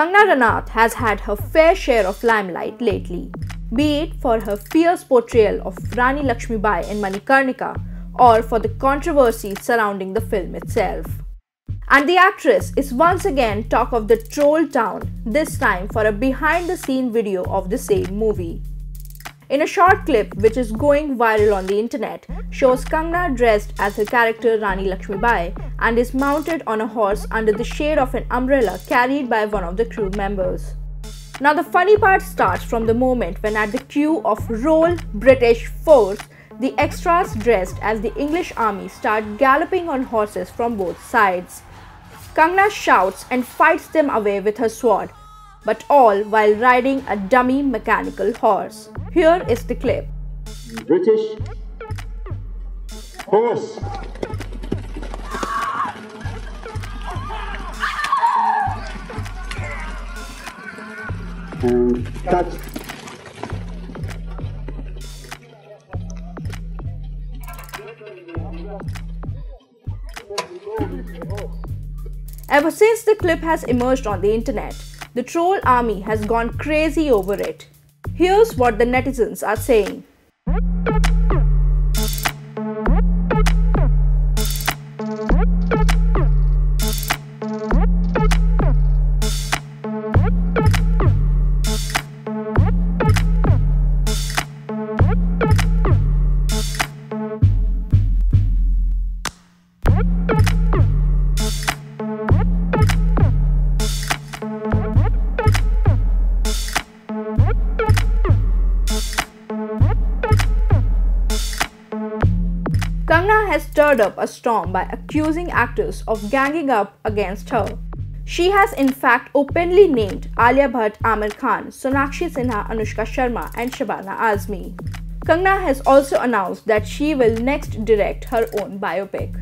Kangana Ranaut has had her fair share of limelight lately, be it for her fierce portrayal of Rani Lakshmibai in Manikarnika or for the controversy surrounding the film itself. And the actress is once again talk of the troll town, this time for a behind the scene video of the same movie. In a short clip which is going viral on the internet, shows Kangna dressed as her character Rani Lakshmibai and is mounted on a horse under the shade of an umbrella carried by one of the crew members. Now the funny part starts from the moment when at the cue of Roll British Force, the extras dressed as the English army start galloping on horses from both sides. Kangna shouts and fights them away with her sword, but all while riding a dummy mechanical horse. Here is the clip. British horse. And cut. Ever since the clip has emerged on the internet, the troll army has gone crazy over it. Here's what the netizens are saying. Has stirred up a storm by accusing actors of ganging up against her. She has in fact openly named Alia Bhatt, Aamir Khan, Sonakshi Sinha, Anushka Sharma and Shabana Azmi. Kangna has also announced that she will next direct her own biopic.